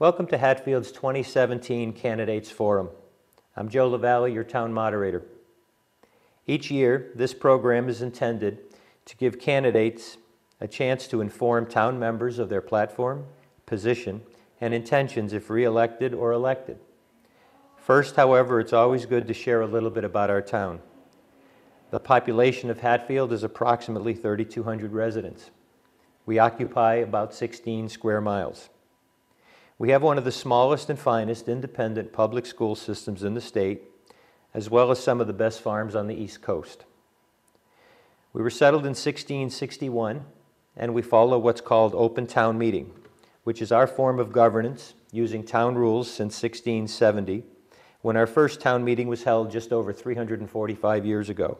Welcome to Hatfield's 2017 Candidates Forum. I'm Joe LaValle, your town moderator. Each year, this program is intended to give candidates a chance to inform town members of their platform, position, and intentions if re-elected or elected. First, however, it's always good to share a little bit about our town. The population of Hatfield is approximately 3,200 residents. We occupy about 16 square miles. We have one of the smallest and finest independent public school systems in the state, as well as some of the best farms on the East Coast. We were settled in 1661, and we follow what's called open town meeting, which is our form of governance using town rules since 1670, when our first town meeting was held just over 345 years ago.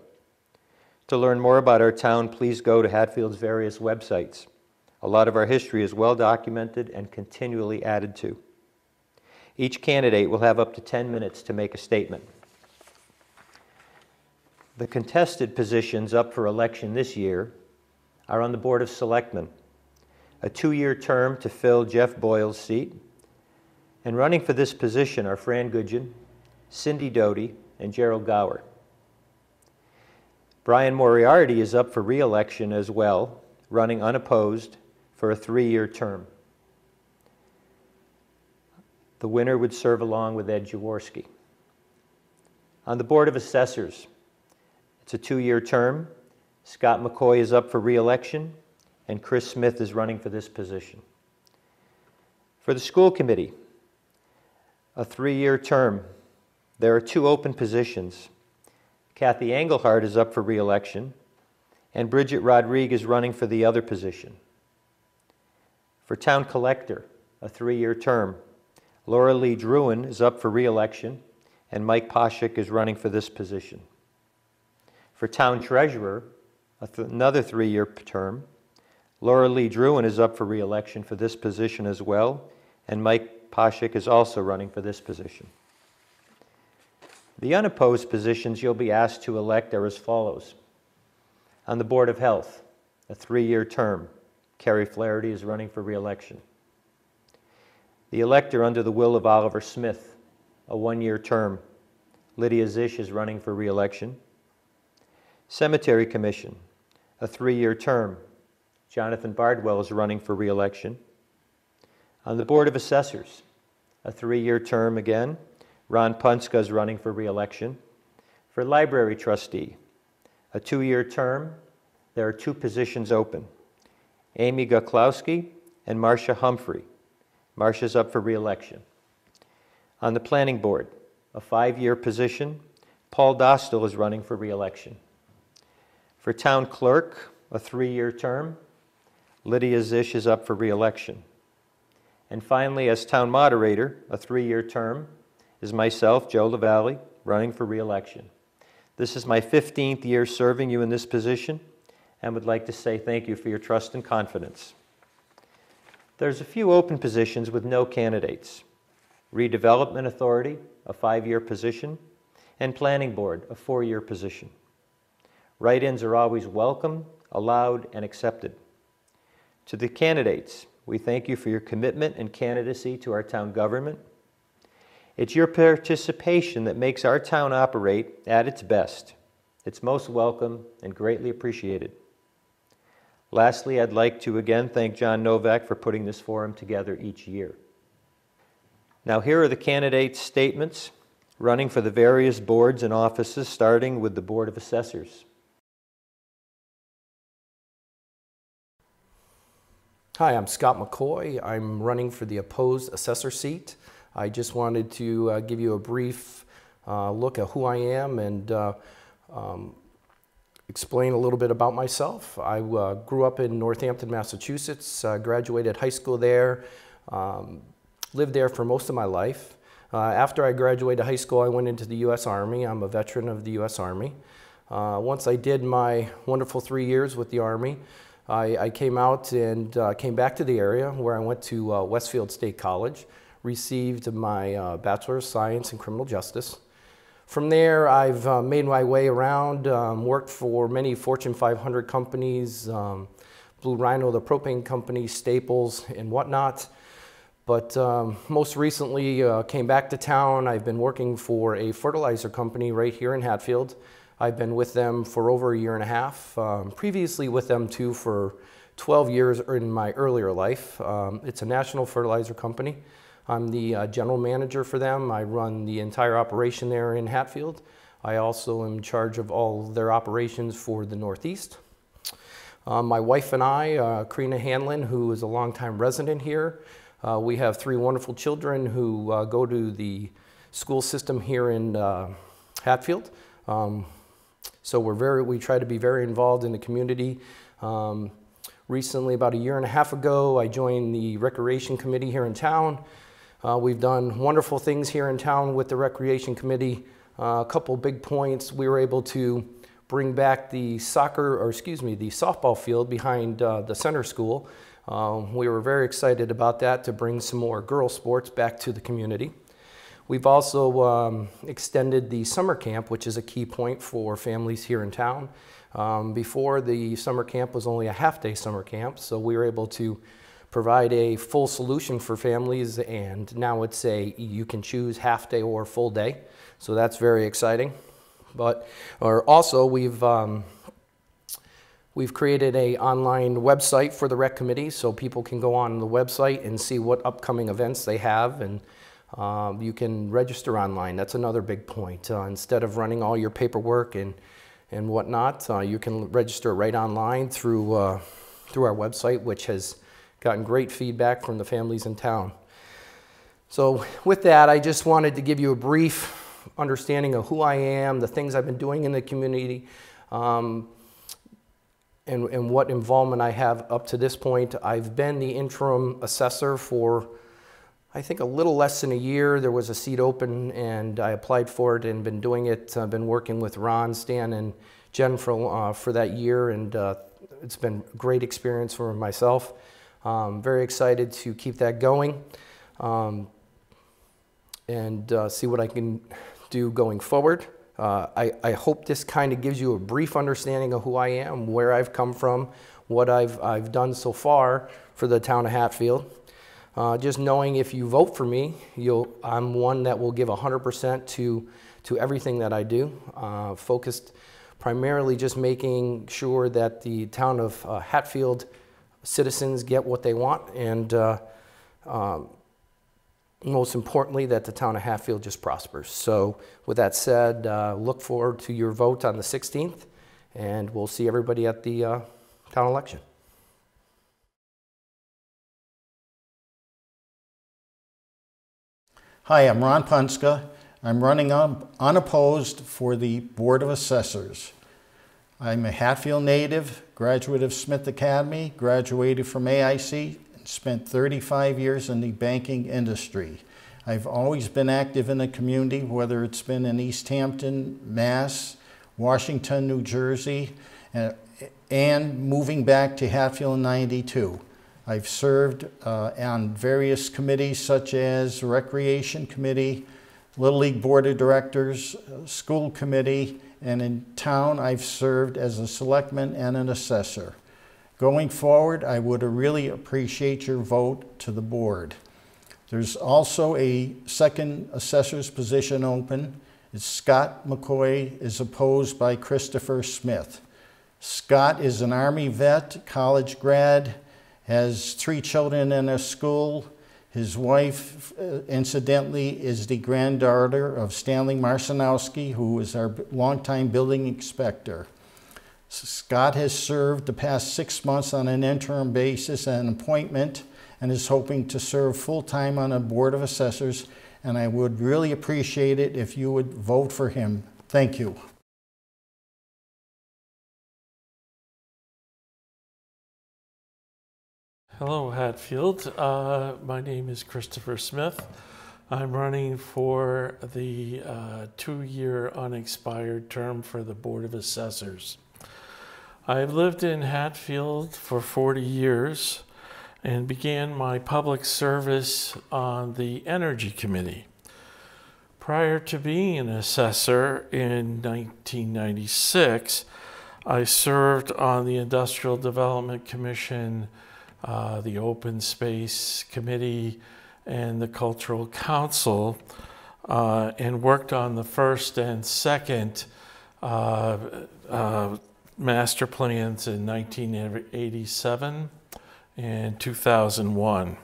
To learn more about our town, please go to Hatfield's various websites. A lot of our history is well documented and continually added to. Each candidate will have up to 10 minutes to make a statement. The contested positions up for election this year are on the Board of Selectmen, a two-year term to fill Jeff Boyle's seat. And running for this position are Fran Goodgen, Cindy Doty, and Gerald Gower. Brian Moriarty is up for re-election as well, running unopposed for a three-year term. The winner would serve along with Ed Jaworski. On the Board of Assessors, it's a two-year term. Scott McCoy is up for re-election, and Chris Smith is running for this position. For the school committee, a three-year term. There are two open positions. Kathy Engelhardt is up for re-election, and Bridget Rodriguez is running for the other position. For town collector, a three-year term. Laura Lee Druin is up for re-election, and Mike Poshik is running for this position. For town treasurer, another three-year term. Laura Lee Druin is up for re-election for this position as well, and Mike Poshik is also running for this position. The unopposed positions you'll be asked to elect are as follows. On the Board of Health, a three-year term. Carrie Flaherty is running for re-election. The elector under the will of Oliver Smith, a one-year term. Lydia Szych is running for re-election. Cemetery Commission, a three-year term. Jonathan Bardwell is running for re-election. On the Board of Assessors, a three-year term again. Ron Punska is running for re-election. For Library Trustee, a two-year term. There are two positions open. Amy Guklowski and Marcia Humphrey. Marcia's up for re-election. On the Planning Board, a five-year position. Paul Dostal is running for re-election. For Town Clerk, a three-year term. Lydia Szych is up for re-election. And finally, as Town Moderator, a three-year term, is myself, Joe LaValle, running for re-election. This is my 15th year serving you in this position and would like to say thank you for your trust and confidence. There's a few open positions with no candidates. Redevelopment Authority, a five-year position, and Planning Board, a four-year position. Write-ins are always welcome, allowed, and accepted. To the candidates, we thank you for your commitment and candidacy to our town government it's your participation that makes our town operate at its best. It's most welcome and greatly appreciated. Lastly, I'd like to again thank John Novak for putting this forum together each year. Now, here are the candidates' statements running for the various boards and offices, starting with the Board of Assessors. Hi, I'm Scott McCoy. I'm running for the opposed assessor seat. I just wanted to uh, give you a brief uh, look at who I am and uh, um, explain a little bit about myself. I uh, grew up in Northampton, Massachusetts, uh, graduated high school there, um, lived there for most of my life. Uh, after I graduated high school, I went into the U.S. Army. I'm a veteran of the U.S. Army. once I did my wonderful three years with the Army, I, I came out and came back to the area where I went to Westfield State College received my uh, Bachelor of Science in Criminal Justice. From there, I've uh, made my way around, um, worked for many Fortune 500 companies, um, Blue Rhino, the propane company, Staples, and whatnot. but um, most recently uh, came back to town. I've been working for a fertilizer company right here in Hatfield. I've been with them for over a year and a half. Um, previously with them too for 12 years in my earlier life. Um, it's a national fertilizer company. I'm the uh, general manager for them. I run the entire operation there in Hatfield. I also am in charge of all their operations for the Northeast. Um, my wife and I, uh, Karina Hanlon, who is a longtime resident here, uh, we have three wonderful children who uh, go to the school system here in uh, Hatfield. Um, so we're very, we try to be very involved in the community. Um, recently, about a year and a half ago, I joined the recreation committee here in town. Uh, we've done wonderful things here in town with the recreation committee. Uh, a couple big points. We were able to bring back the soccer, or excuse me, the softball field behind uh, the center school. Um, we were very excited about that to bring some more girl sports back to the community. We've also um, extended the summer camp, which is a key point for families here in town. Um, before, the summer camp was only a half day summer camp, so we were able to provide a full solution for families, and now it's a you can choose half day or full day, so that's very exciting. But or also, we've um, We've created a online website for the rec committee so people can go on the website and see what upcoming events they have and um, you can register online. That's another big point. Uh, instead of running all your paperwork and, and whatnot, uh, you can register right online through, uh, through our website, which has gotten great feedback from the families in town. So with that, I just wanted to give you a brief understanding of who I am, the things I've been doing in the community, um, and, and what involvement I have up to this point. I've been the interim assessor for, I think, a little less than a year. There was a seat open, and I applied for it and been doing it. I've been working with Ron, Stan, and Jen for, uh, for that year, and uh, it's been a great experience for myself. Um, very excited to keep that going um, and uh, see what I can do going forward. Uh, I, I, hope this kind of gives you a brief understanding of who I am, where I've come from, what I've, I've done so far for the town of Hatfield. Uh, just knowing if you vote for me, I'm one that will give 100% to, to everything that I do, uh, focused primarily just making sure that the town of uh, Hatfield citizens get what they want and uh, um, most importantly, that the town of Hatfield just prospers. So, with that said, uh, look forward to your vote on the 16th, and we'll see everybody at the uh, town election. Hi, I'm Ron Punska. I'm running un unopposed for the Board of Assessors. I'm a Hatfield native, graduate of Smith Academy, graduated from AIC, and spent 35 years in the banking industry. I've always been active in the community, whether it's been in Easthampton, Mass, Washington, New Jersey, and, and moving back to Hatfield in 92. I've served uh, on various committees such as Recreation Committee, Little League Board of Directors, School Committee, and in town I've served as a selectman and an assessor. Going forward, I would really appreciate your vote to the board. There's also a second assessor's position open. It's Scott McCoy is opposed by Christopher Smith. Scott is an Army vet, college grad, has three children in a school. His wife, uh, incidentally, is the granddaughter of Stanley Marcinowski, was our longtime building inspector. Scott has served the past six months on an interim basis and appointment and is hoping to serve full-time on a Board of Assessors, and I would really appreciate it if you would vote for him. Thank you. Hello, Hatfield. Uh, my name is Christopher Smith. I'm running for the uh, two-year unexpired term for the Board of Assessors. I've lived in Hatfield for 40 years and began my public service on the Energy Committee. Prior to being an assessor in 1996, I served on the Industrial Development Commission, uh, the Open Space Committee, and the Cultural Council uh, and worked on the first and second uh, uh, master plans in 1987 and 2001.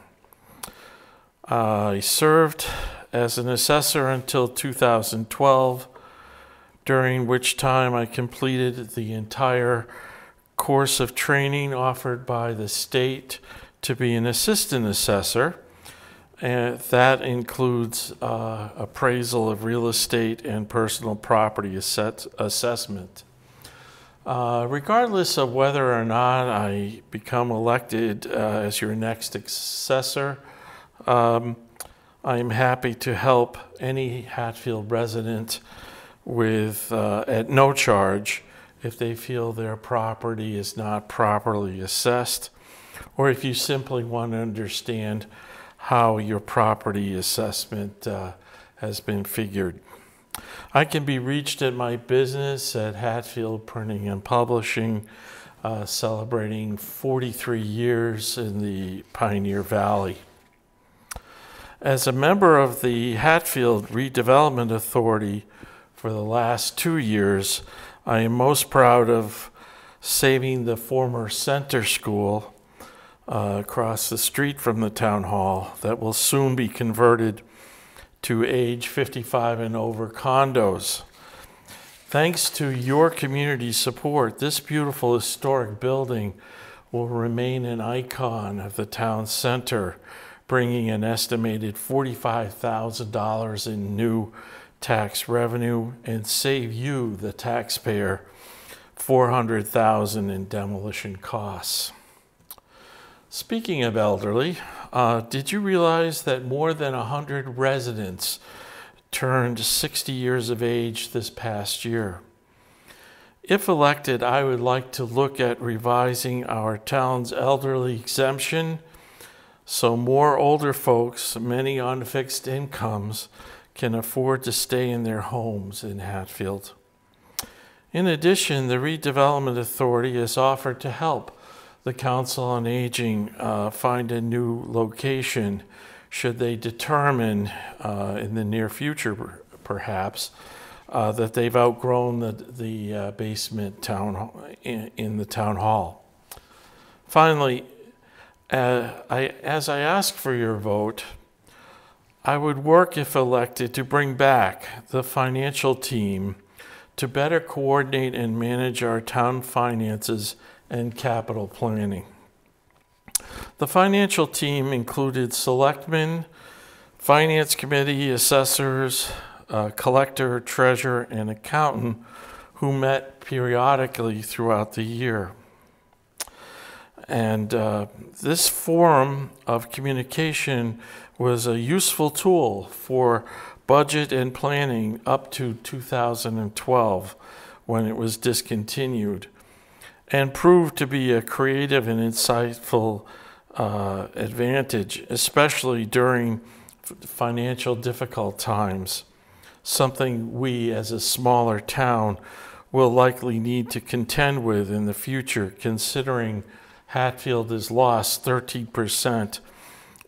I served as an assessor until 2012, during which time I completed the entire course of training offered by the state to be an assistant assessor. And that includes uh, appraisal of real estate and personal property asset, assessment. Uh, regardless of whether or not I become elected uh, as your next assessor, um, I'm happy to help any Hatfield resident with, uh, at no charge, if they feel their property is not properly assessed, or if you simply want to understand how your property assessment uh, has been figured. I can be reached at my business at Hatfield Printing and Publishing, uh, celebrating 43 years in the Pioneer Valley. As a member of the Hatfield Redevelopment Authority for the last two years, I am most proud of saving the former center school uh, across the street from the town hall that will soon be converted to age 55 and over condos. Thanks to your community support, this beautiful historic building will remain an icon of the town center, bringing an estimated $45,000 in new tax revenue and save you, the taxpayer, 400,000 in demolition costs. Speaking of elderly, uh, did you realize that more than 100 residents turned 60 years of age this past year? If elected, I would like to look at revising our town's elderly exemption so more older folks, many on fixed incomes, can afford to stay in their homes in Hatfield. In addition, the Redevelopment Authority has offered to help the Council on Aging uh, find a new location should they determine uh, in the near future, perhaps, uh, that they've outgrown the, the uh, basement town in, in, the town hall. Finally, uh, I, as I ask for your vote, I would work, if elected, to bring back the financial team to better coordinate and manage our town finances and capital planning. The financial team included selectmen, finance committee, assessors, uh, collector, treasurer, and accountant who met periodically throughout the year. And uh, this forum of communication was a useful tool for budget and planning up to 2012 when it was discontinued and proved to be a creative and insightful uh, advantage, especially during financial difficult times, something we as a smaller town will likely need to contend with in the future, considering Hatfield has lost 13%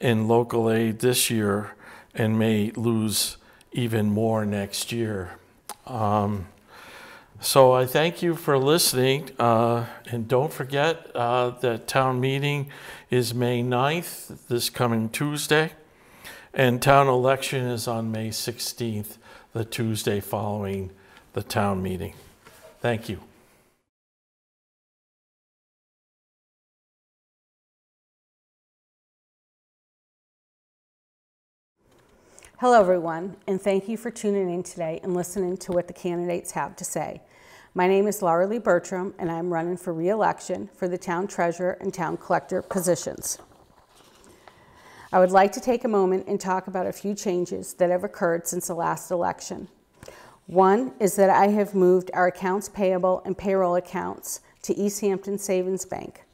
in local aid this year and may lose even more next year. Um, so I thank you for listening, uh, and don't forget uh, that town meeting is May 9th, this coming Tuesday, and town election is on May 16th, the Tuesday following the town meeting. Thank you. Hello, everyone, and thank you for tuning in today and listening to what the candidates have to say. My name is Laura Lee Bertram, and I'm running for re-election for the town treasurer and town collector positions. I would like to take a moment and talk about a few changes that have occurred since the last election. One is that I have moved our accounts payable and payroll accounts to Easthampton Savings Bank.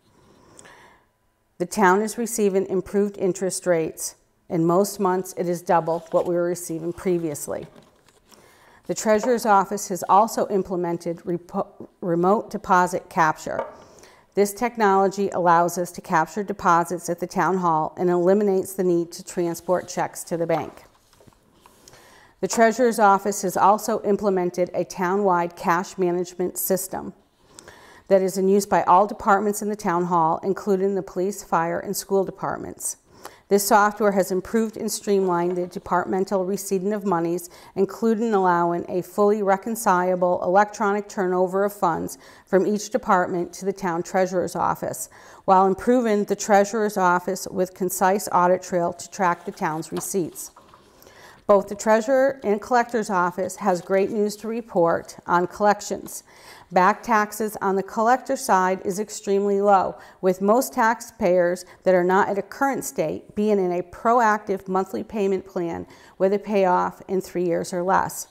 The town is receiving improved interest rates in most months, it is double what we were receiving previously. The Treasurer's Office has also implemented remote deposit capture. This technology allows us to capture deposits at the town hall and eliminates the need to transport checks to the bank. The treasurer's office has also implemented a town-wide cash management system that is in use by all departments in the town hall, including the police, fire, and school departments. This software has improved and streamlined the departmental receipting of monies, including allowing a fully reconcilable electronic turnover of funds from each department to the town treasurer's office, while improving the treasurer's office with concise audit trail to track the town's receipts. Both the treasurer and collector's office has great news to report on collections. Back taxes on the collector side is extremely low, with most taxpayers that are not at a current state being in a proactive monthly payment plan with a payoff in three years or less.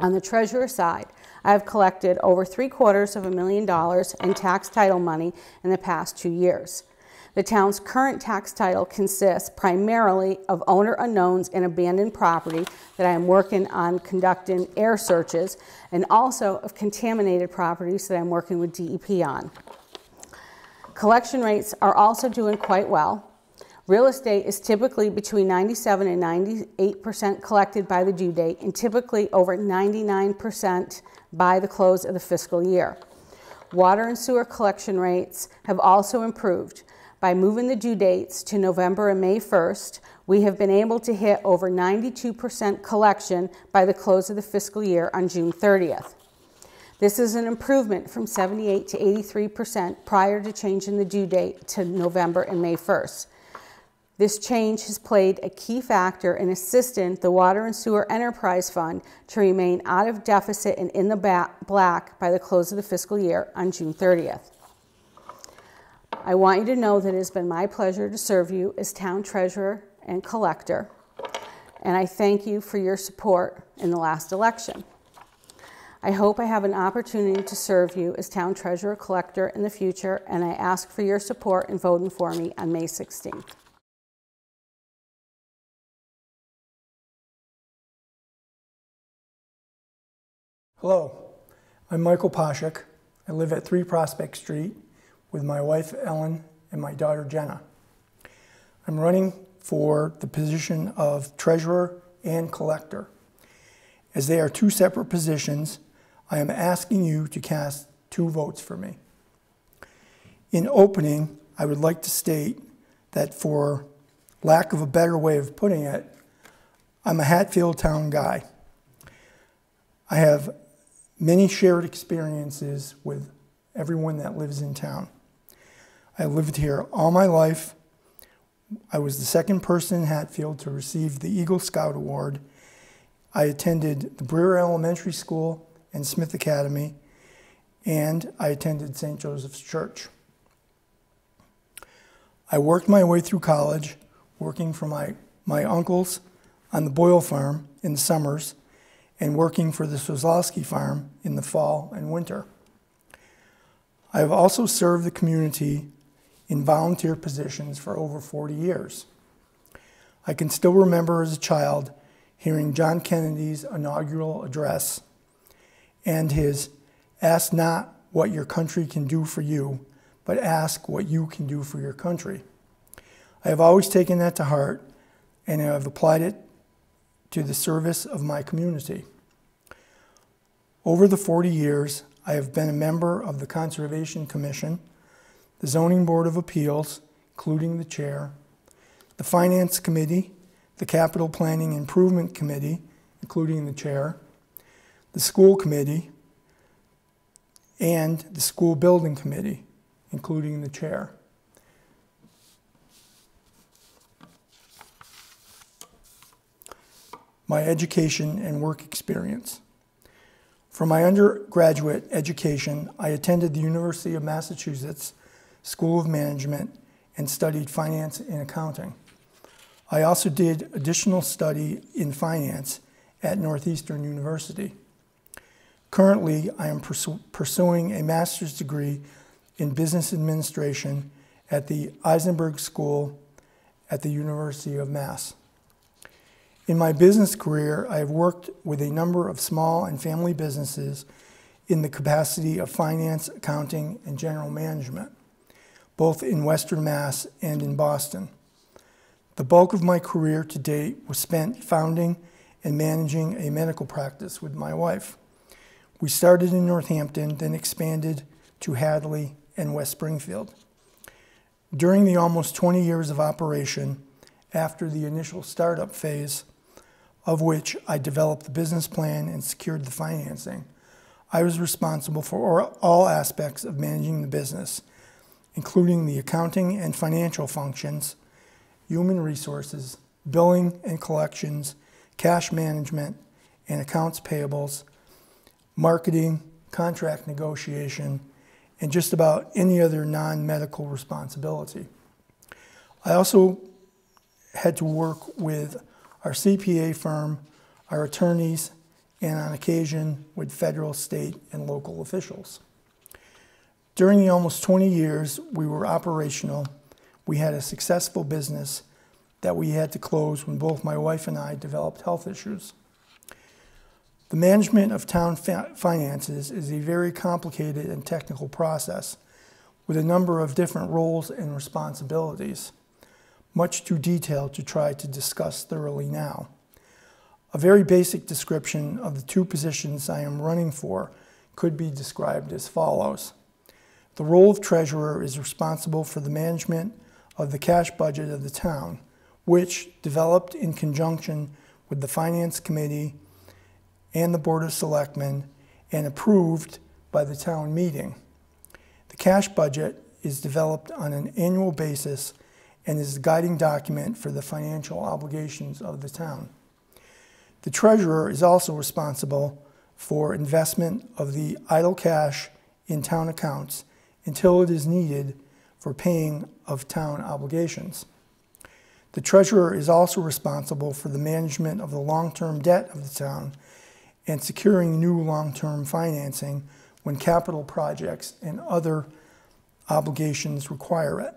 On the treasurer side, I have collected over three quarters of a million dollars in tax title money in the past two years. The town's current tax title consists primarily of owner unknowns and abandoned property that I am working on conducting air searches, and also of contaminated properties that I'm working with DEP on. Collection rates are also doing quite well. Real estate is typically between 97 and 98% collected by the due date, and typically over 99% by the close of the fiscal year. Water and sewer collection rates have also improved. By moving the due dates to November and May 1st, we have been able to hit over 92% collection by the close of the fiscal year on June 30th. This is an improvement from 78 to 83% prior to changing the due date to November and May 1st. This change has played a key factor in assisting the Water and Sewer Enterprise Fund to remain out of deficit and in the black by the close of the fiscal year on June 30th. I want you to know that it has been my pleasure to serve you as town treasurer and collector, and I thank you for your support in the last election. I hope I have an opportunity to serve you as town treasurer collector in the future, and I ask for your support in voting for me on May 16th. Hello, I'm Michael Poshik. I live at 3 Prospect Street with my wife Ellen and my daughter Jenna. I'm running for the position of treasurer and collector. As they are two separate positions, I am asking you to cast two votes for me. In opening, I would like to state that for lack of a better way of putting it, I'm a Hatfield town guy. I have many shared experiences with everyone that lives in town. I lived here all my life. I was the second person in Hatfield to receive the Eagle Scout Award. I attended the Brewer Elementary School and Smith Academy, and I attended St. Joseph's Church. I worked my way through college, working for my, my uncles on the Boyle farm in the summers and working for the Szawlowski farm in the fall and winter. I have also served the community in volunteer positions for over 40 years. I can still remember as a child hearing John Kennedy's inaugural address and his ask not what your country can do for you, but ask what you can do for your country. I have always taken that to heart and I have applied it to the service of my community. Over the 40 years, I have been a member of the Conservation Commission, the Zoning Board of Appeals, including the chair, the Finance Committee, the Capital Planning Improvement Committee, including the chair, the School Committee, and the School Building Committee, including the chair. My education and work experience. For my undergraduate education, I attended the University of Massachusetts School of Management and studied finance and accounting. I also did additional study in finance at Northeastern University. Currently, I am pursuing a master's degree in business administration at the Isenberg School at the University of Mass. In my business career, I have worked with a number of small and family businesses in the capacity of finance, accounting, and general management, both in Western Mass and in Boston. The bulk of my career to date was spent founding and managing a medical practice with my wife. We started in Northampton, then expanded to Hadley and West Springfield. During the almost 20 years of operation, after the initial startup phase, of which I developed the business plan and secured the financing, I was responsible for all aspects of managing the business, including the accounting and financial functions, human resources, billing and collections, cash management, and accounts payables, marketing, contract negotiation, and just about any other non medical responsibility. I also had to work with our CPA firm, our attorneys, and on occasion with federal, state, and local officials. During the almost 20 years we were operational, we had a successful business that we had to close when both my wife and I developed health issues. The management of town finances is a very complicated and technical process with a number of different roles and responsibilities, much too detailed to try to discuss thoroughly now. A very basic description of the two positions I am running for could be described as follows. The role of treasurer is responsible for the management of the cash budget of the town, which, developed in conjunction with the Finance Committee and the Board of Selectmen and approved by the town meeting. The cash budget is developed on an annual basis and is the guiding document for the financial obligations of the town. The treasurer is also responsible for investment of the idle cash in town accounts until it is needed for paying of town obligations. The treasurer is also responsible for the management of the long-term debt of the town and securing new long-term financing when capital projects and other obligations require it.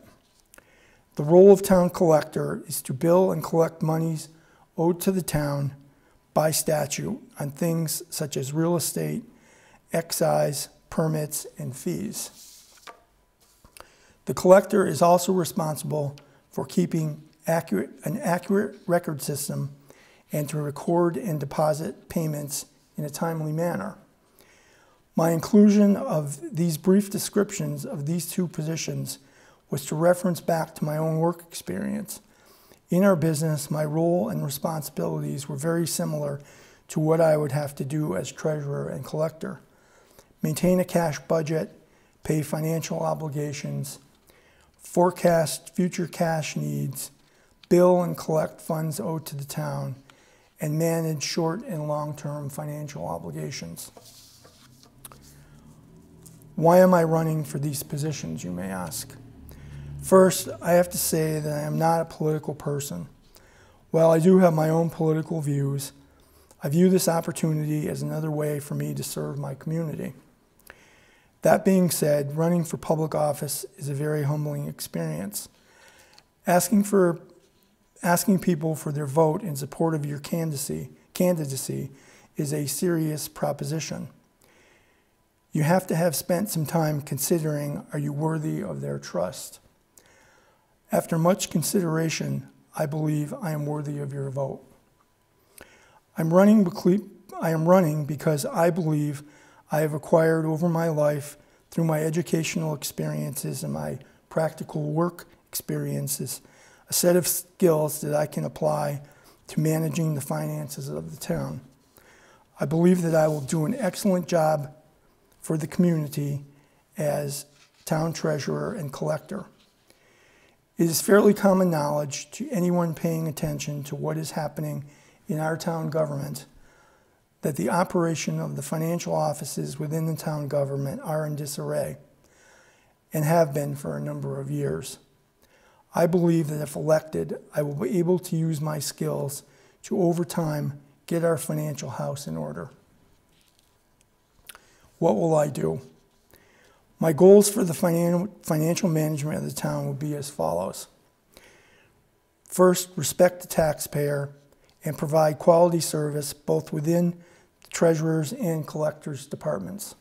The role of town collector is to bill and collect monies owed to the town by statute on things such as real estate, excise, permits, and fees. The collector is also responsible for keeping accurate, an accurate record system and to record and deposit payments in a timely manner. My inclusion of these brief descriptions of these two positions was to reference back to my own work experience. In our business, my role and responsibilities were very similar to what I would have to do as treasurer and collector. Maintain a cash budget, pay financial obligations, forecast future cash needs, bill and collect funds owed to the town, and manage short and long-term financial obligations. Why am I running for these positions, you may ask? First, I have to say that I am not a political person. While I do have my own political views, I view this opportunity as another way for me to serve my community. That being said, running for public office is a very humbling experience. Asking for asking people for their vote in support of your candidacy, candidacy is a serious proposition. You have to have spent some time considering are you worthy of their trust. After much consideration, I believe I am worthy of your vote. I'm running, I am running because I believe I have acquired over my life through my educational experiences and my practical work experiences a set of skills that I can apply to managing the finances of the town. I believe that I will do an excellent job for the community as town treasurer and collector. It is fairly common knowledge to anyone paying attention to what is happening in our town government that the operation of the financial offices within the town government are in disarray and have been for a number of years. I believe that if elected, I will be able to use my skills to, over time, get our financial house in order. What will I do? My goals for the financial management of the town will be as follows. First, respect the taxpayer and provide quality service both within treasurer's and collector's departments.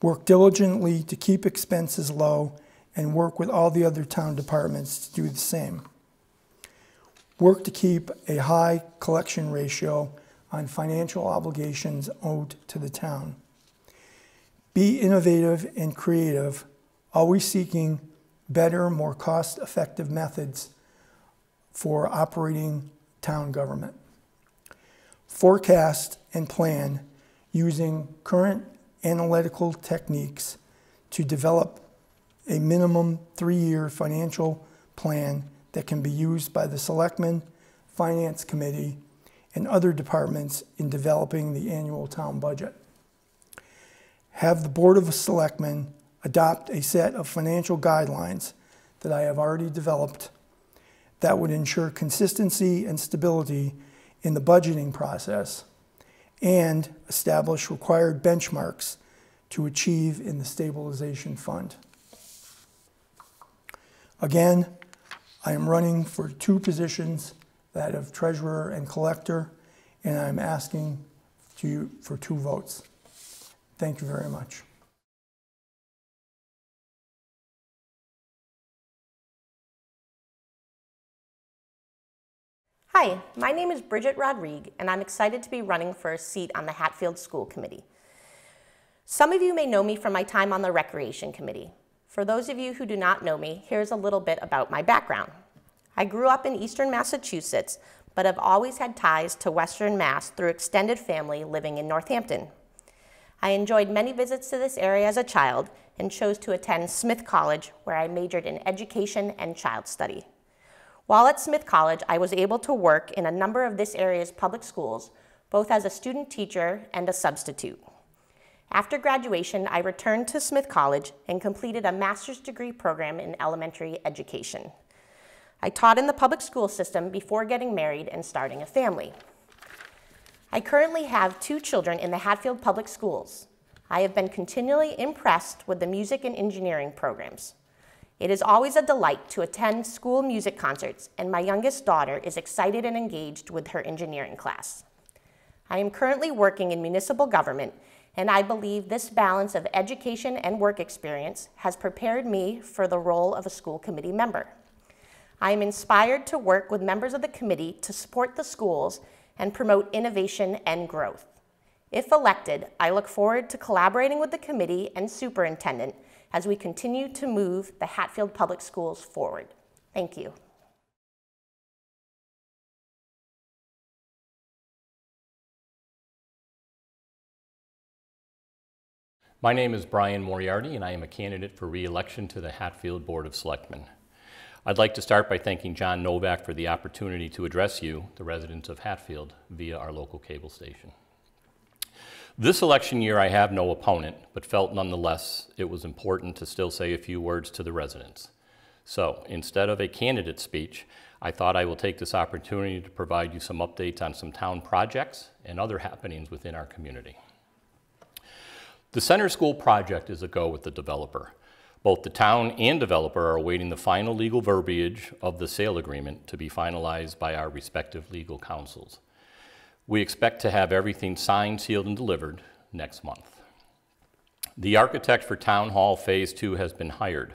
work diligently to keep expenses low, and work with all the other town departments to do the same. Work to keep a high collection ratio on financial obligations owed to the town. Be innovative and creative, always seeking better, more cost effective methods for operating town government. Forecast and plan using current analytical techniques to develop a minimum three year financial plan that can be used by the Selectmen, Finance Committee, and other departments in developing the annual town budget. Have the Board of Selectmen adopt a set of financial guidelines that I have already developed that would ensure consistency and stability in the budgeting process and establish required benchmarks to achieve in the stabilization fund. Again, I am running for two positions, that of treasurer and collector, and I'm asking to you for two votes. Thank you very much. Hi, my name is Bridget Rodrigue, and I'm excited to be running for a seat on the Hatfield School Committee. Some of you may know me from my time on the Recreation Committee. For those of you who do not know me, here's a little bit about my background. I grew up in eastern Massachusetts, but have always had ties to Western Mass through extended family living in Northampton. I enjoyed many visits to this area as a child and chose to attend Smith College, where I majored in education and child study. While at Smith College, I was able to work in a number of this area's public schools, both as a student teacher and a substitute. After graduation, I returned to Smith College and completed a master's degree program in elementary education. I taught in the public school system before getting married and starting a family. I currently have two children in the Hatfield Public Schools. I have been continually impressed with the music and engineering programs. It is always a delight to attend school music concerts, and my youngest daughter is excited and engaged with her engineering class. I am currently working in municipal government, and I believe this balance of education and work experience has prepared me for the role of a school committee member. I am inspired to work with members of the committee to support the schools and promote innovation and growth. If elected, I look forward to collaborating with the committee and superintendent as we continue to move the Hatfield Public Schools forward. Thank you. My name is Brian Moriarty, and I am a candidate for re-election to the Hatfield Board of Selectmen. I'd like to start by thanking John Novak for the opportunity to address you, the residents of Hatfield, via our local cable station. This election year, I have no opponent, but felt nonetheless it was important to still say a few words to the residents. So instead of a candidate speech, I thought I will take this opportunity to provide you some updates on some town projects and other happenings within our community. The Center School project is a go with the developer. Both the town and developer are awaiting the final legal verbiage of the sale agreement to be finalized by our respective legal counsels. We expect to have everything signed, sealed, and delivered next month. The architect for Town Hall Phase 2 has been hired,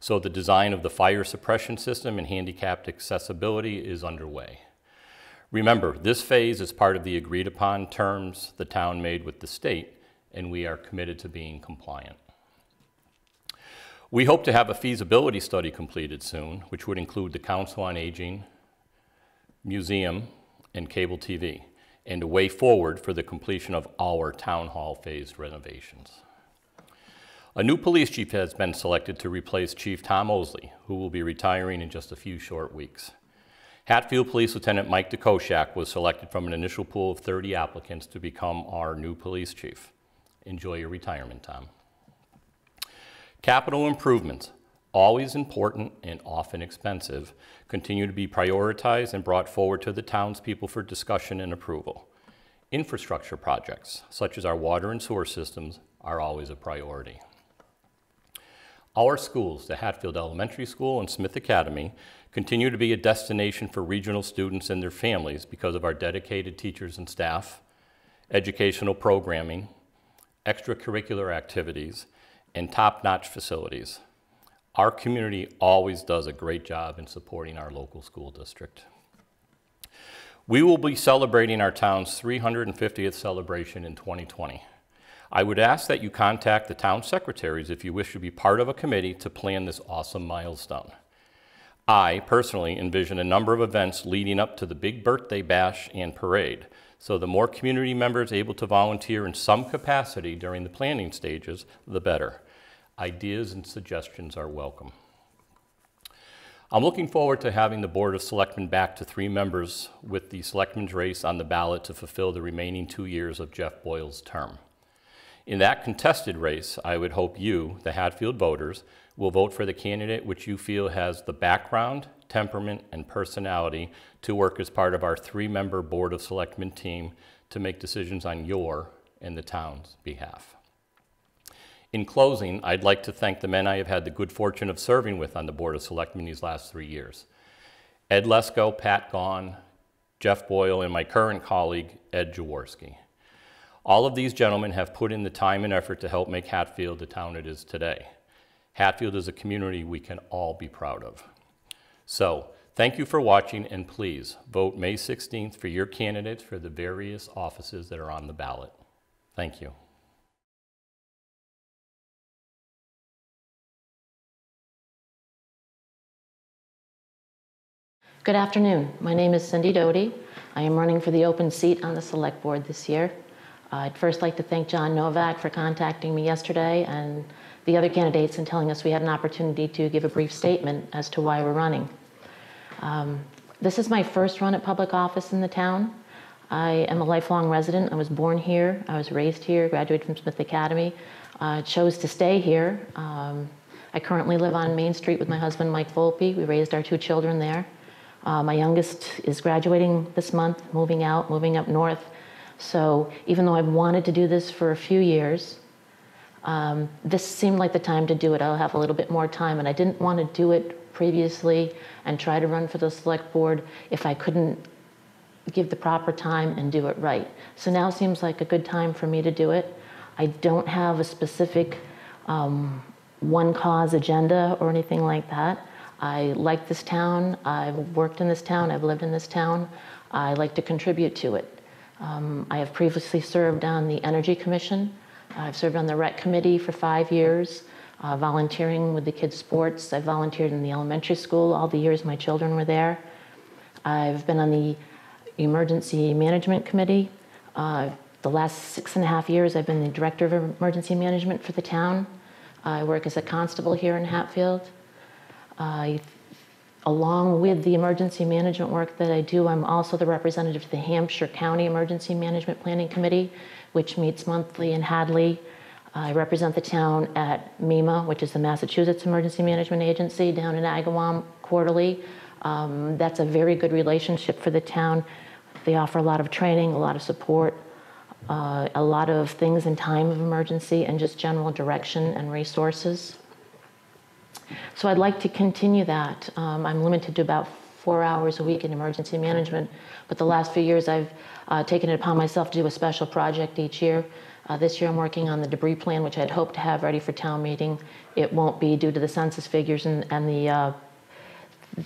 so the design of the fire suppression system and handicapped accessibility is underway. Remember, this phase is part of the agreed upon terms the town made with the state, and we are committed to being compliant. We hope to have a feasibility study completed soon, which would include the Council on Aging, museum, and cable TV and a way forward for the completion of our town hall phased renovations. A new police chief has been selected to replace Chief Tom Osley, who will be retiring in just a few short weeks. Hatfield Police Lieutenant Mike DeKoschak was selected from an initial pool of 30 applicants to become our new police chief. Enjoy your retirement, Tom. Capital improvements, always important and often expensive, continue to be prioritized and brought forward to the townspeople for discussion and approval. Infrastructure projects, such as our water and sewer systems, are always a priority. Our schools, the Hatfield Elementary School and Smith Academy, continue to be a destination for regional students and their families because of our dedicated teachers and staff, educational programming, extracurricular activities, and top-notch facilities. Our community always does a great job in supporting our local school district. We will be celebrating our town's 350th celebration in 2020. I would ask that you contact the town secretaries if you wish to be part of a committee to plan this awesome milestone. I personally envision a number of events leading up to the big birthday bash and parade, so the more community members able to volunteer in some capacity during the planning stages, the better. Ideas and suggestions are welcome. I'm looking forward to having the Board of Selectmen back to three members with the Selectmen's race on the ballot to fulfill the remaining two years of Jeff Boyle's term. In that contested race, I would hope you, the Hatfield voters, will vote for the candidate which you feel has the background, temperament, and personality to work as part of our three-member Board of Selectmen team to make decisions on your and the town's behalf. In closing, I'd like to thank the men I have had the good fortune of serving with on the Board of Selectmen these last three years. Ed Lesko, Pat Gaughan, Jeff Boyle, and my current colleague, Ed Jaworski. All of these gentlemen have put in the time and effort to help make Hatfield the town it is today. Hatfield is a community we can all be proud of. So, thank you for watching, and please vote May 16th for your candidates for the various offices that are on the ballot. Thank you. Good afternoon. My name is Cindy Doty. I am running for the open seat on the Select Board this year. I'd first like to thank John Novak for contacting me yesterday and the other candidates and telling us we had an opportunity to give a brief statement as to why we're running. Um, this is my first run at public office in the town. I am a lifelong resident. I was born here. I was raised here, graduated from Smith Academy. Uh, chose to stay here. Um, I currently live on Main Street with my husband, Mike Volpe. We raised our two children there. Uh, my youngest is graduating this month, moving out, moving up north. So even though I've wanted to do this for a few years, um, this seemed like the time to do it. I'll have a little bit more time, and I didn't want to do it previously and try to run for the select board if I couldn't give the proper time and do it right. So now seems like a good time for me to do it. I don't have a specific um, one cause agenda or anything like that. I like this town. I've worked in this town. I've lived in this town. I like to contribute to it. Um, I have previously served on the Energy Commission. I've served on the Rec Committee for five years, uh, volunteering with the kids' sports. I volunteered in the elementary school all the years my children were there. I've been on the Emergency Management Committee. Uh, the last six and a half years, I've been the Director of Emergency Management for the town. I work as a constable here in Hatfield. I Along with the emergency management work that I do, I'm also the representative to the Hampshire County Emergency Management Planning Committee, which meets monthly in Hadley. I represent the town at MEMA, which is the Massachusetts Emergency Management Agency, down in Agawam quarterly. Um, that's a very good relationship for the town. They offer a lot of training, a lot of support, uh, a lot of things in time of emergency, and just general direction and resources. So I'd like to continue that. Um, I'm limited to about four hours a week in emergency management, but the last few years I've uh, taken it upon myself to do a special project each year. Uh, this year I'm working on the debris plan, which I'd hoped to have ready for town meeting. It won't be due to the census figures and, and the uh,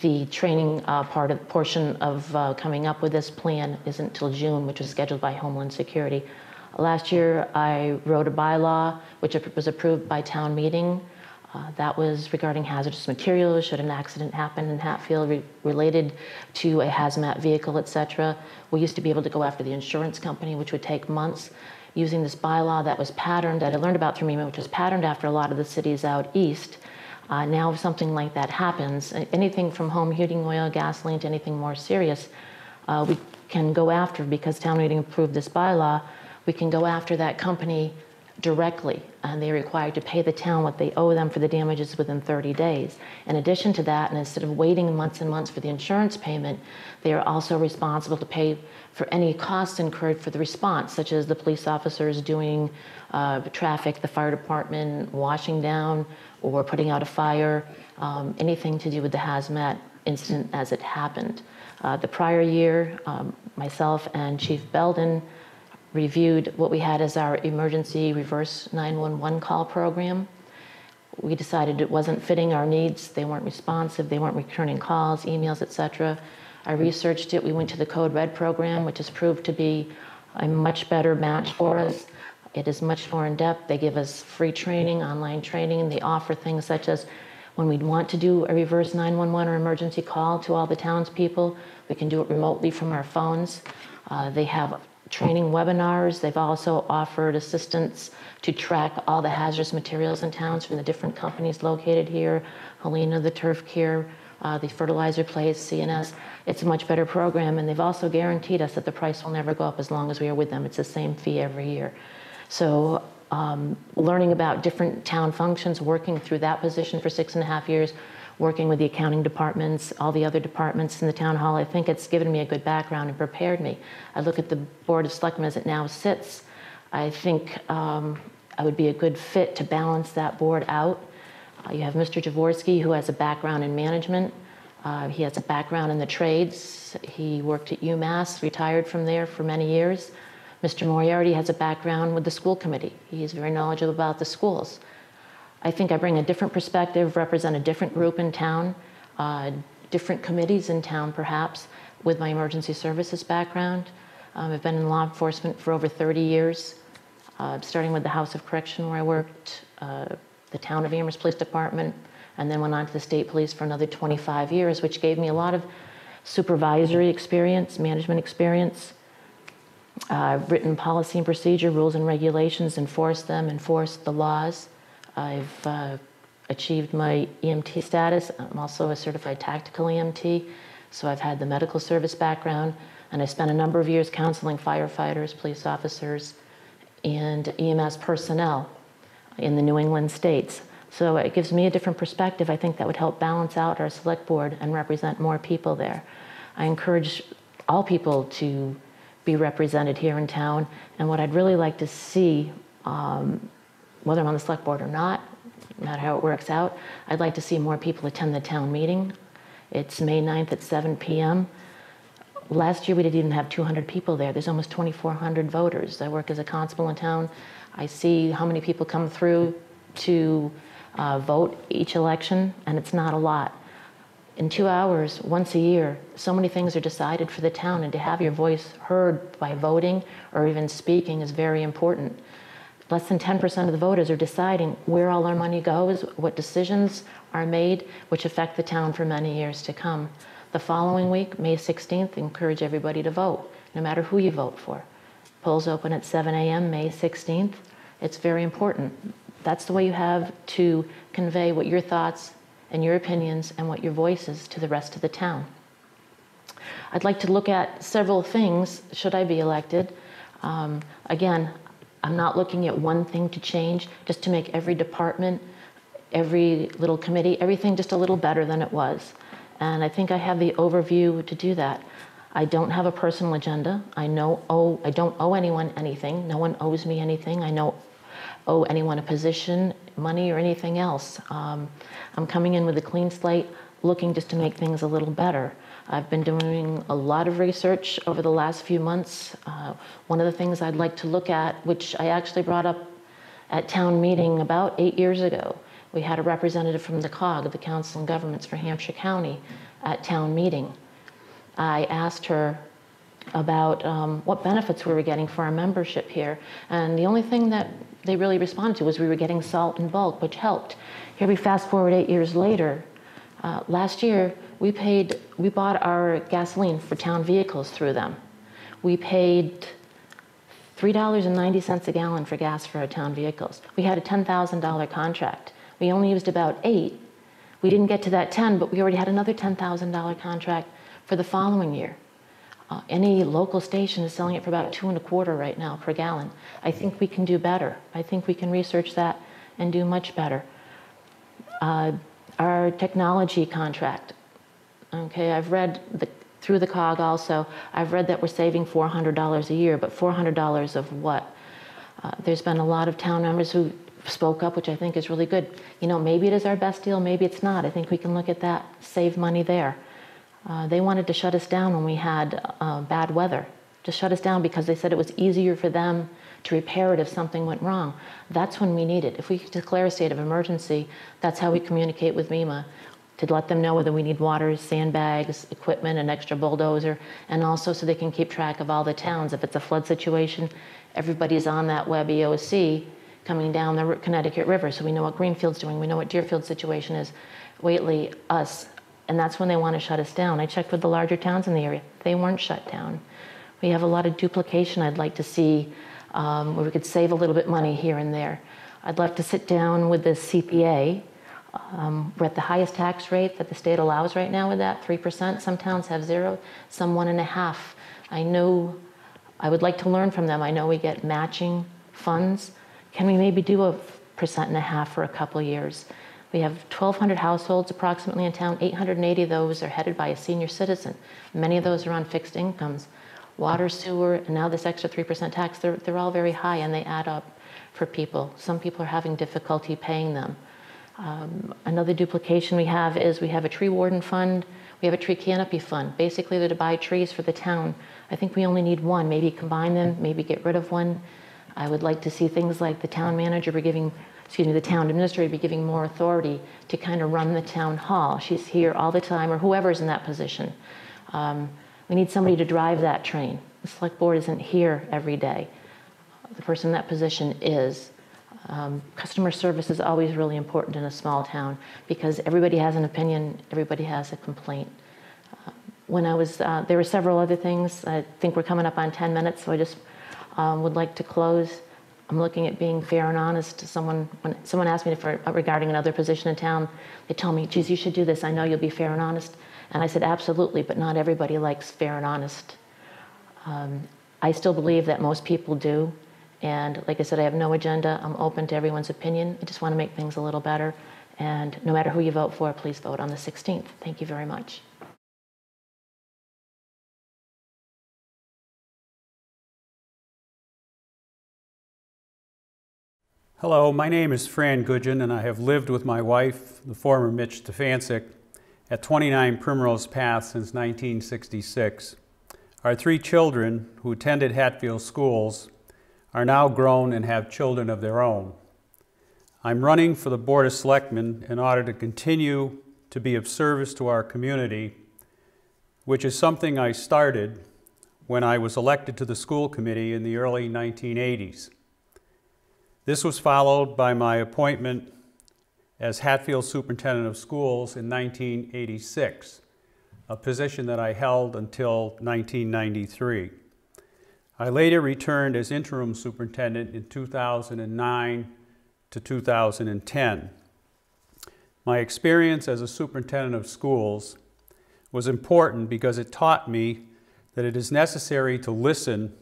the training uh, part of portion of uh, coming up with this plan isn't until June, which was scheduled by Homeland Security. Last year, I wrote a bylaw, which was approved by town meeting. Uh, that was regarding hazardous materials, should an accident happen in Hatfield re related to a hazmat vehicle, etc. We used to be able to go after the insurance company, which would take months. Using this bylaw that was patterned, that I learned about through MEMA, which was patterned after a lot of the cities out east, uh, now if something like that happens, anything from home heating oil, gasoline, to anything more serious, uh, we can go after, because town meeting approved this bylaw, we can go after that company directly, and they're required to pay the town what they owe them for the damages within 30 days. In addition to that, and instead of waiting months and months for the insurance payment, they are also responsible to pay for any costs incurred for the response, such as the police officers doing uh, traffic, the fire department washing down or putting out a fire, um, anything to do with the hazmat incident as it happened. Uh, the prior year, um, myself and Chief Belden reviewed what we had as our emergency reverse 911 call program. We decided it wasn't fitting our needs. They weren't responsive, they weren't returning calls, emails, etc. I researched it. We went to the Code Red program, which has proved to be a much better match for us. It is much more in depth. They give us free training, online training. They offer things such as when we'd want to do a reverse 911 or emergency call to all the townspeople, we can do it remotely from our phones. Uh, they have training webinars. They've also offered assistance to track all the hazardous materials in towns from the different companies located here Helena, the Turf Care, uh, the fertilizer place, CNS. It's a much better program, and they've also guaranteed us that the price will never go up as long as we are with them. It's the same fee every year. So, um, learning about different town functions, working through that position for six and a half years, working with the accounting departments, all the other departments in the town hall, I think it's given me a good background and prepared me. I look at the Board of Selectmen as it now sits. I think um, I would be a good fit to balance that board out. Uh, you have Mr. Jaworski, who has a background in management. Uh, he has a background in the trades. He worked at UMass, retired from there for many years. Mr. Moriarty has a background with the school committee. He is very knowledgeable about the schools. I think I bring a different perspective, represent a different group in town, uh, different committees in town perhaps, with my emergency services background. Um, I've been in law enforcement for over 30 years, uh, starting with the House of Correction where I worked, uh, the town of Amherst Police Department, and then went on to the state police for another 25 years, which gave me a lot of supervisory experience, management experience. Uh, I've written policy and procedure, rules and regulations, enforced them, enforced the laws. I've uh, achieved my EMT status. I'm also a certified tactical EMT, so I've had the medical service background, and I spent a number of years counseling firefighters, police officers, and EMS personnel in the New England states. So it gives me a different perspective. I think that would help balance out our select board and represent more people there. I encourage all people to be represented here in town, and what I'd really like to see um, whether I'm on the select board or not, no matter how it works out, I'd like to see more people attend the town meeting. It's May 9th at 7 p.m. Last year, we didn't even have 200 people there. There's almost 2,400 voters. I work as a constable in town. I see how many people come through to uh, vote each election, and it's not a lot. In two hours, once a year, so many things are decided for the town, and to have your voice heard by voting or even speaking is very important. Less than 10% of the voters are deciding where all our money goes, what decisions are made, which affect the town for many years to come. The following week, May 16th, encourage everybody to vote, no matter who you vote for. Polls open at 7 a.m. May 16th. It's very important. That's the way you have to convey what your thoughts and your opinions and what your voice is to the rest of the town. I'd like to look at several things should I be elected. Um, again, I'm not looking at one thing to change, just to make every department, every little committee, everything just a little better than it was. And I think I have the overview to do that. I don't have a personal agenda. I know owe, I don't owe anyone anything. No one owes me anything. I don't owe anyone a position, money, or anything else. Um, I'm coming in with a clean slate, looking just to make things a little better. I've been doing a lot of research over the last few months. Uh, one of the things I'd like to look at, which I actually brought up at town meeting about eight years ago, we had a representative from the COG, the Council on Governments for Hampshire County, at town meeting. I asked her about um, what benefits we were getting for our membership here, and the only thing that they really responded to was we were getting salt in bulk, which helped. Here we fast forward eight years later. Uh, last year, we paid, we bought our gasoline for town vehicles through them. We paid $3.90 a gallon for gas for our town vehicles. We had a $10,000 contract. We only used about eight. We didn't get to that 10, but we already had another $10,000 contract for the following year. Uh, any local station is selling it for about two and a quarter right now per gallon. I think we can do better. I think we can research that and do much better. Uh, our technology contract, Okay, I've read the, through the COG also, I've read that we're saving $400 a year, but $400 of what? Uh, there's been a lot of town members who spoke up, which I think is really good. You know, maybe it is our best deal, maybe it's not. I think we can look at that, save money there. Uh, they wanted to shut us down when we had uh, bad weather to shut us down because they said it was easier for them to repair it if something went wrong. That's when we need it. If we declare a state of emergency, that's how we communicate with MEMA to let them know whether we need water, sandbags, equipment, an extra bulldozer, and also so they can keep track of all the towns. If it's a flood situation, everybody's on that web EOC coming down the Connecticut River, so we know what Greenfield's doing, we know what Deerfield's situation is, Whately, us, and that's when they want to shut us down. I checked with the larger towns in the area; they weren't shut down. We have a lot of duplication. I'd like to see um, where we could save a little bit money here and there. I'd love to sit down with the CPA um, we're at the highest tax rate that the state allows right now with that, 3%. Some towns have zero, some one and a half. I know, I would like to learn from them. I know we get matching funds. Can we maybe do a percent and a half for a couple years? We have 1,200 households approximately in town. 880 of those are headed by a senior citizen. Many of those are on fixed incomes. Water, sewer, and now this extra 3% tax, they're, they're all very high and they add up for people. Some people are having difficulty paying them. Um, another duplication we have is we have a tree warden fund, we have a tree canopy fund. Basically, they're to buy trees for the town. I think we only need one, maybe combine them, maybe get rid of one. I would like to see things like the town manager be giving, excuse me, the town administrator be giving more authority to kind of run the town hall. She's here all the time, or whoever's in that position. Um, we need somebody to drive that train. The select board isn't here every day. The person in that position is. Um, customer service is always really important in a small town because everybody has an opinion, everybody has a complaint. Uh, when I was, uh, there were several other things. I think we're coming up on 10 minutes, so I just um, would like to close. I'm looking at being fair and honest. Someone, when someone asked me for, regarding another position in town, they told me, geez, you should do this. I know you'll be fair and honest. And I said, absolutely, but not everybody likes fair and honest. Um, I still believe that most people do. And like I said, I have no agenda. I'm open to everyone's opinion. I just want to make things a little better. And no matter who you vote for, please vote on the 16th. Thank you very much. Hello, my name is Fran Gudgeon, and I have lived with my wife, the former Mitch Stefancic, at 29 Primrose Path since 1966. Our three children, who attended Hatfield schools, are now grown and have children of their own. I'm running for the Board of Selectmen in order to continue to be of service to our community, which is something I started when I was elected to the school committee in the early 1980s. This was followed by my appointment as Hatfield Superintendent of Schools in 1986, a position that I held until 1993. I later returned as interim superintendent in 2009 to 2010. My experience as a superintendent of schools was important because it taught me that it is necessary to listen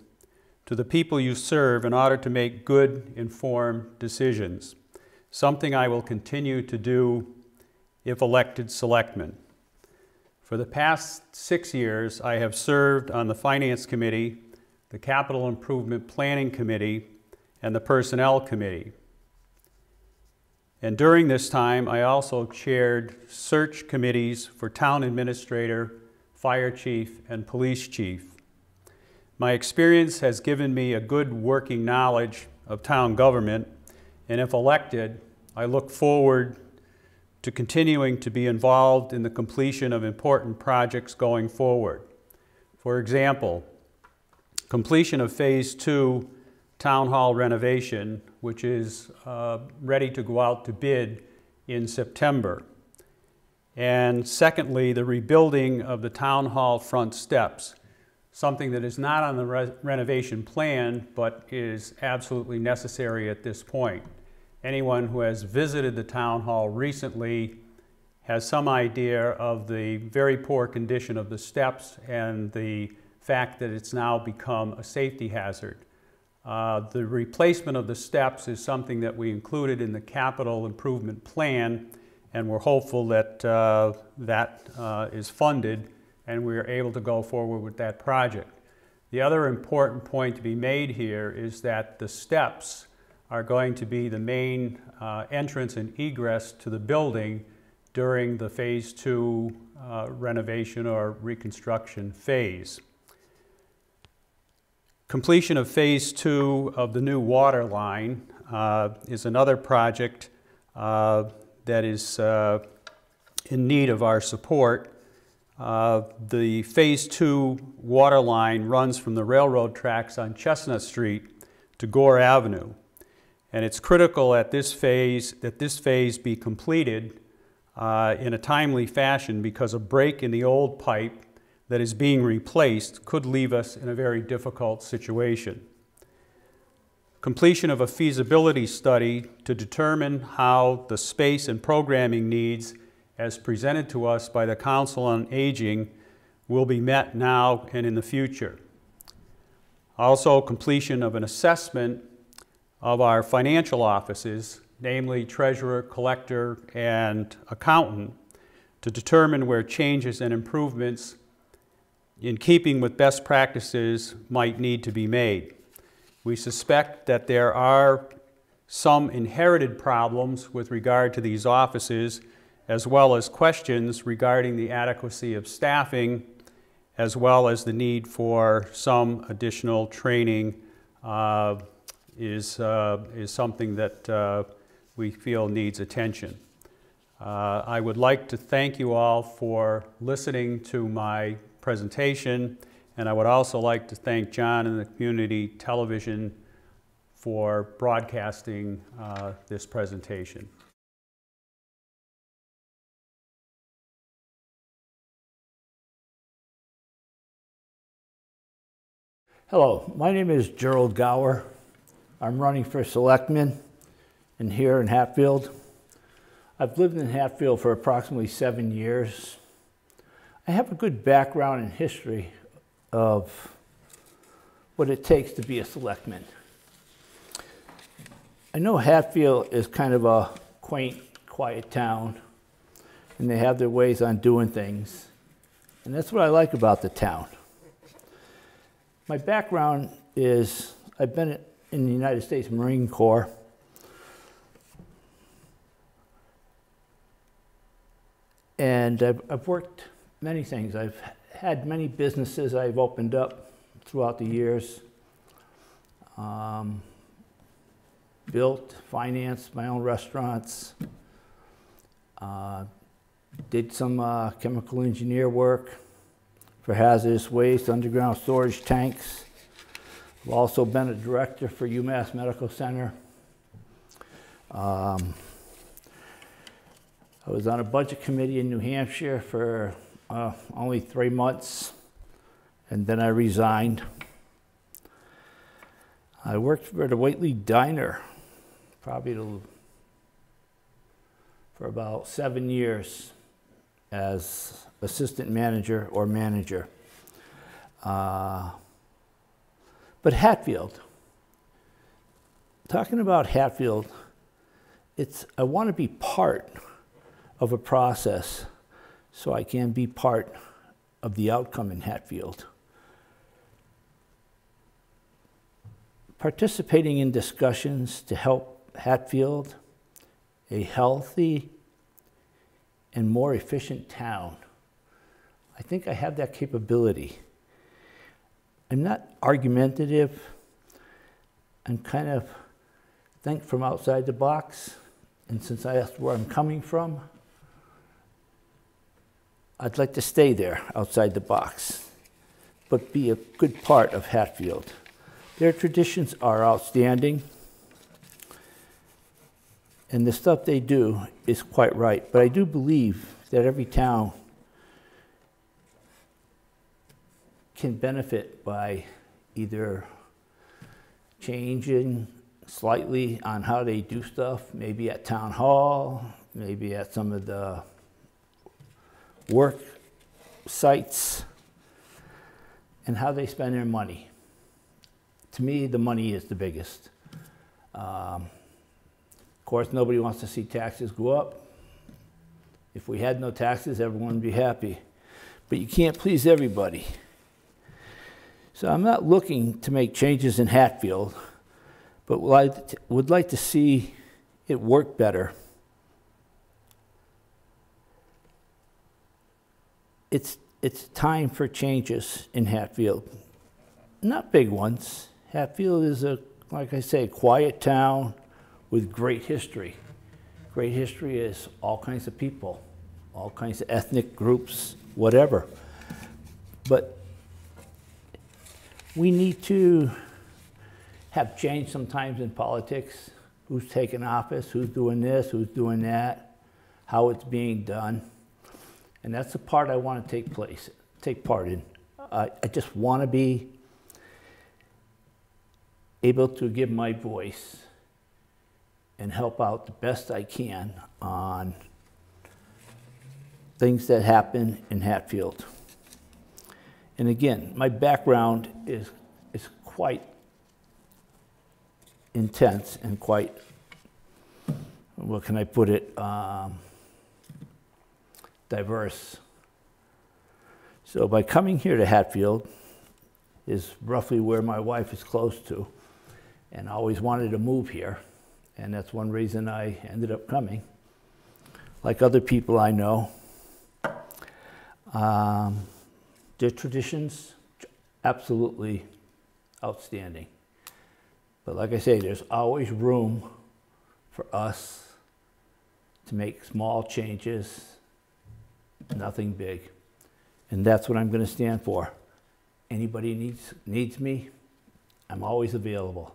to the people you serve in order to make good, informed decisions, something I will continue to do if elected selectman. For the past six years, I have served on the Finance Committee the Capital Improvement Planning Committee, and the Personnel Committee. And during this time, I also chaired search committees for town administrator, fire chief, and police chief. My experience has given me a good working knowledge of town government, and if elected, I look forward to continuing to be involved in the completion of important projects going forward. For example, completion of phase two town hall renovation, which is uh, ready to go out to bid in September. And secondly, the rebuilding of the town hall front steps, something that is not on the re renovation plan, but is absolutely necessary at this point. Anyone who has visited the town hall recently has some idea of the very poor condition of the steps and the fact that it's now become a safety hazard. Uh, the replacement of the steps is something that we included in the capital improvement plan, and we're hopeful that uh, that uh, is funded and we are able to go forward with that project. The other important point to be made here is that the steps are going to be the main uh, entrance and egress to the building during the phase two uh, renovation or reconstruction phase. Completion of phase two of the new water line uh, is another project uh, that is uh, in need of our support. Uh, the phase two water line runs from the railroad tracks on Chestnut Street to Gore Avenue. And it's critical at this phase that this phase be completed uh, in a timely fashion because a break in the old pipe that is being replaced could leave us in a very difficult situation. Completion of a feasibility study to determine how the space and programming needs as presented to us by the Council on Aging will be met now and in the future. Also, completion of an assessment of our financial offices, namely treasurer, collector, and accountant, to determine where changes and improvements in keeping with best practices might need to be made. We suspect that there are some inherited problems with regard to these offices, as well as questions regarding the adequacy of staffing, as well as the need for some additional training uh, is, uh, is something that uh, we feel needs attention. Uh, I would like to thank you all for listening to my presentation. And I would also like to thank John and the community television for broadcasting this presentation. Hello, my name is Gerald Gower. I'm running for selectman in here in Hatfield. I've lived in Hatfield for approximately seven years. I have a good background in history of what it takes to be a selectman. I know Hatfield is kind of a quaint, quiet town, and they have their ways on doing things. And that's what I like about the town. My background is I've been in the United States Marine Corps. And I've, I've worked many things. I've had many businesses I've opened up throughout the years. Um, built, financed my own restaurants. Uh, did some uh, chemical engineer work for hazardous waste, underground storage tanks. I've also been a director for UMass Medical Center. Um, I was on a budget committee in New Hampshire for uh, only three months, and then I resigned. I worked for the Whately Diner, probably for about seven years as assistant manager or manager. Uh, but Hatfield, talking about Hatfield, it's I want to be part of a process so I can be part of the outcome in Hatfield. Participating in discussions to help Hatfield a healthy and more efficient town. I think I have that capability. I'm not argumentative. I'm kind of think from outside the box. And since I asked where I'm coming from, I'd like to stay there outside the box, but be a good part of Hatfield. Their traditions are outstanding, and the stuff they do is quite right. But I do believe that every town can benefit by either changing slightly on how they do stuff, maybe at town hall, maybe at some of the work sites, and how they spend their money. To me, the money is the biggest. Um, of course, nobody wants to see taxes go up. If we had no taxes, everyone would be happy. But you can't please everybody. So I'm not looking to make changes in Hatfield, but would like to see it work better it's, it's time for changes in Hatfield. not big ones. Hatfield is a, like I say, quiet town with great history. Great history is all kinds of people, all kinds of ethnic groups, whatever. But we need to have change sometimes in politics. Who's taking office, who's doing this, who's doing that, how it's being done. And that's the part I want to take place, take part in. I I just want to be able to give my voice and help out the best I can on things that happen in Hatfield. And again, my background is, is quite intense and quite, what can I put it, um, diverse. So by coming here to Hatfield is roughly where my wife is close to, and I always wanted to move here, and that's one reason I ended up coming. Like other people I know, um, their traditions absolutely outstanding. But like I say, there's always room for us to make small changes, nothing big. And that's what I'm going to stand for. Anybody needs, needs me, I'm always available.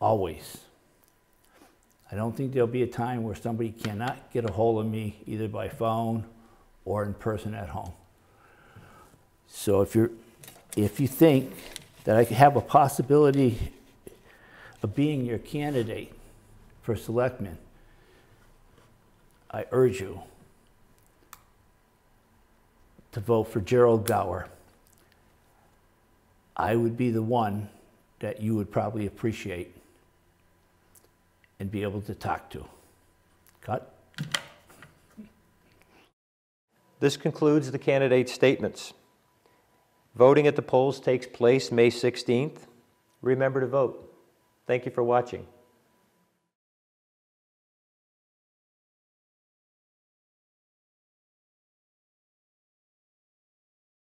Always. I don't think there'll be a time where somebody cannot get a hold of me either by phone or in person at home. So if you're, if you think that I have a possibility of being your candidate for selectman, I urge you to vote for Gerald Gower. I would be the one that you would probably appreciate and be able to talk to. Cut? This concludes the candidate statements. Voting at the polls takes place May 16th. Remember to vote. Thank you for watching.